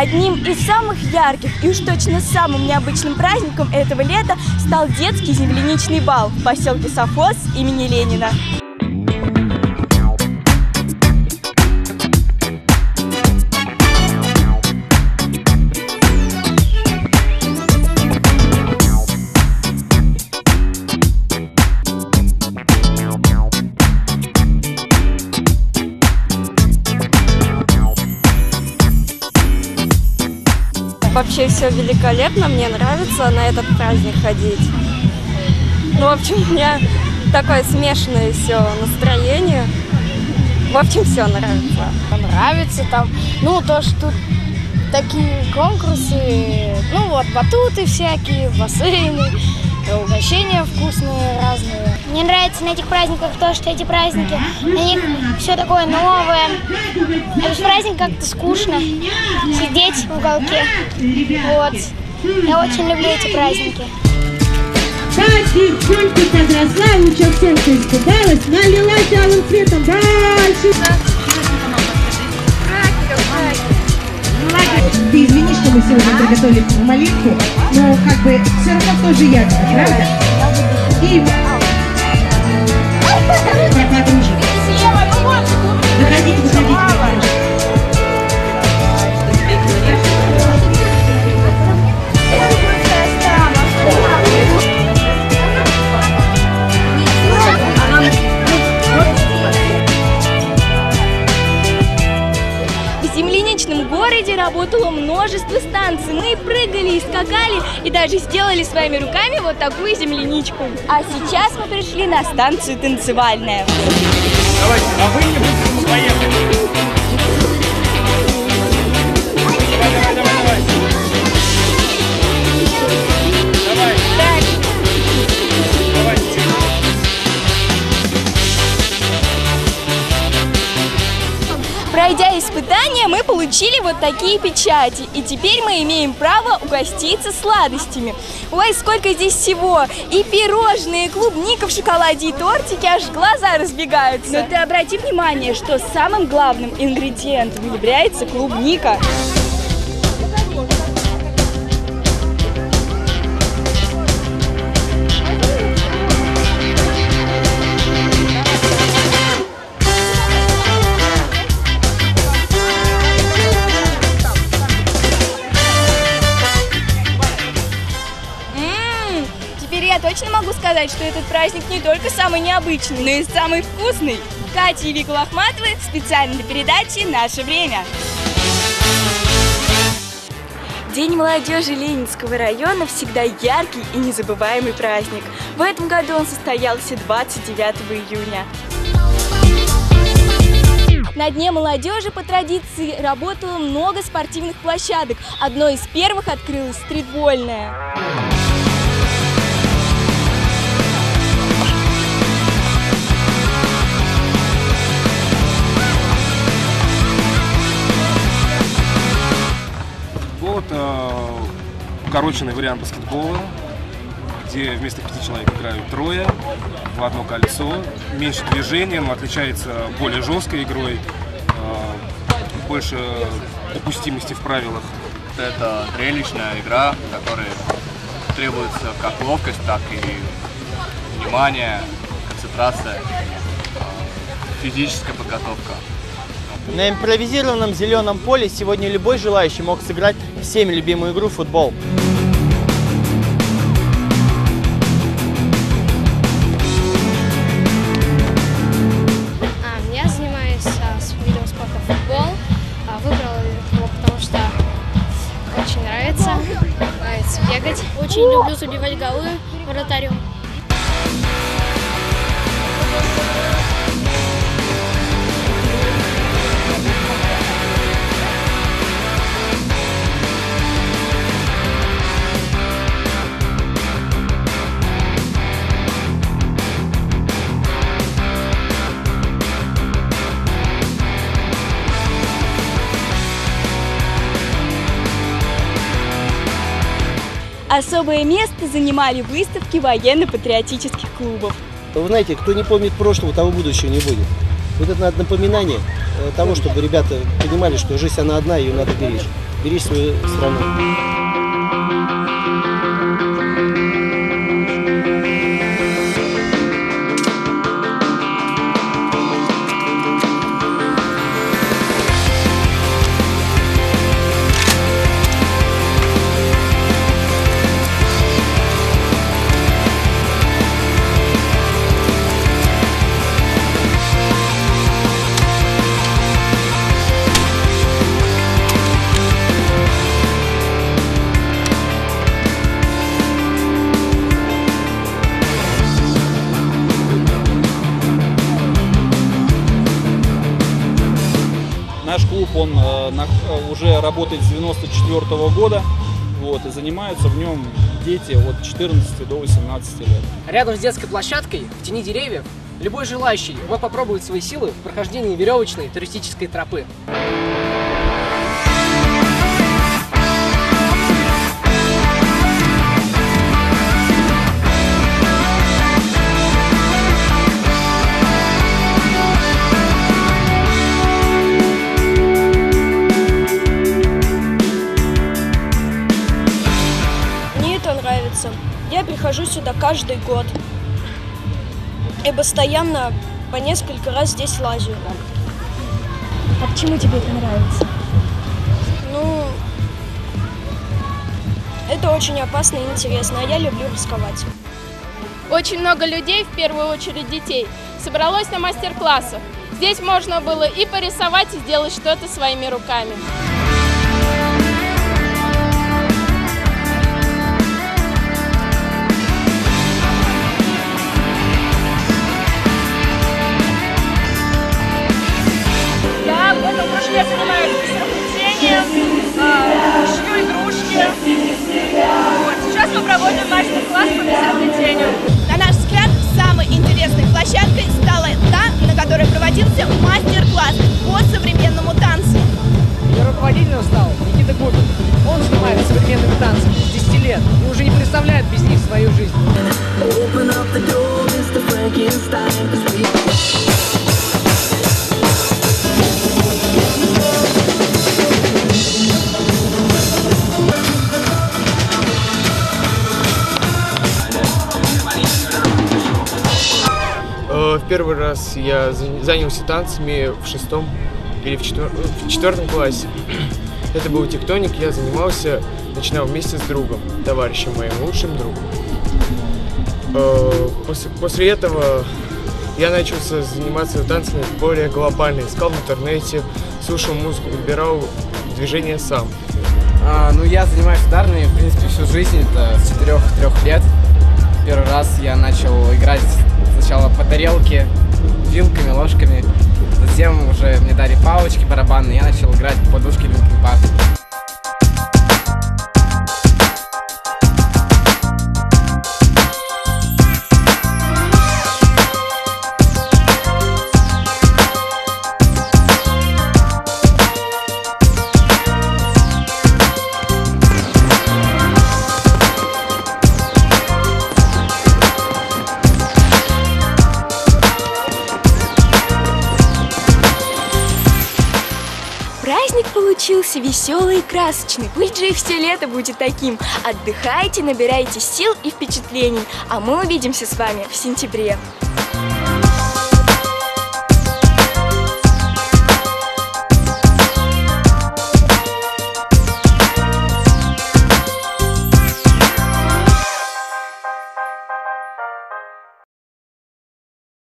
Одним из самых ярких и уж точно самым необычным праздником этого лета стал детский земляничный бал в поселке Софос имени Ленина. Вообще все великолепно, мне нравится на этот праздник ходить. Ну, в общем, у меня такое смешанное все настроение. В общем, все нравится. Нравится там, ну, то, что тут такие конкурсы, ну, вот, батуты всякие, бассейны, угощения вкусные нравится на этих праздниках то, что эти праздники, на них все такое новое. А без праздника как-то скучно сидеть в уголке. Вот. Я очень люблю эти праздники. Так тихонько подросла, лучше всем все испугалась, налилась алым цветом дальше. Ты извини, что мы сегодня приготовили малинку, но как бы все равно тоже ягода, правда? И... Так, подружек. Выходите, выходите, подружек. Станций. Мы прыгали и скакали, и даже сделали своими руками вот такую земляничку. А сейчас мы пришли на станцию танцевальная. Давайте, а вы не поехали. Получили вот такие печати. И теперь мы имеем право угоститься сладостями. Ой, сколько здесь всего! И пирожные, и клубника в шоколаде, и тортики, аж глаза разбегаются. Но ты обрати внимание, что самым главным ингредиентом является клубника. М, сказать, что этот праздник не только самый необычный, но и самый вкусный. Катя и Вика Лохматовы специально для передачи «Наше время». День молодежи Ленинского района всегда яркий и незабываемый праздник. В этом году он состоялся 29 июня. На Дне молодежи по традиции работало много спортивных площадок. Одной из первых открылась стритбольная. Укороченный вариант баскетбола, где вместо пяти человек играют трое в одно кольцо. Меньше движения, но отличается более жесткой игрой, э, больше допустимости в правилах. Это зрелищная игра, в которой требуется как ловкость, так и внимание, концентрация, э, физическая подготовка. На импровизированном зеленом поле сегодня любой желающий мог сыграть всеми любимую игру футбол. Нравится бегать. Очень люблю забивать голы вратарю. Особое место занимали выставки военно-патриотических клубов. Вы знаете, кто не помнит прошлого, того будущего не будет. Вот это надо напоминание э, тому, чтобы ребята понимали, что жизнь она одна, ее надо беречь. беречь свою страну. Он э, э, уже работает с 94 года, вот, и занимаются в нем дети от 14 до 18 лет. Рядом с детской площадкой, в тени деревьев, любой желающий мог попробовать свои силы в прохождении веревочной туристической тропы. Каждый год. И постоянно по несколько раз здесь лазю. А почему тебе это нравится? Ну, это очень опасно и интересно, а я люблю рисковать. Очень много людей, в первую очередь детей, собралось на мастер-классах. Здесь можно было и порисовать, и сделать что-то своими руками. Этом кружке занимаюсь изобретением, а, шью игрушки. Вот. Сейчас мы проводим мастер-класс по изобретению. На наш взгляд, самой интересной площадкой стала та, на которой проводился мастер-класс по современному танцу. Ее руководителем стал Никита Губин. Он занимается современными танцами с 10 лет и уже не представляет без них свою жизнь. Первый раз я за- занялся танцами в шестом или в, четвер- в четвертом классе. Это был тектоник, я занимался, начинал вместе с другом, товарищем моим, лучшим другом. Э, После, после этого я начался заниматься танцами более глобально, искал в интернете, слушал музыку, выбирал движения сам. А, ну, я занимаюсь ударными, в принципе, всю жизнь, это с 4-3 лет. Первый раз я начал играть сначала по тарелке, вилками, ложками. Затем уже мне дали палочки барабанные, я начал играть по получился веселый и красочный. Пусть же и все лето будет таким. Отдыхайте, набирайте сил и впечатлений. А мы увидимся с вами в сентябре.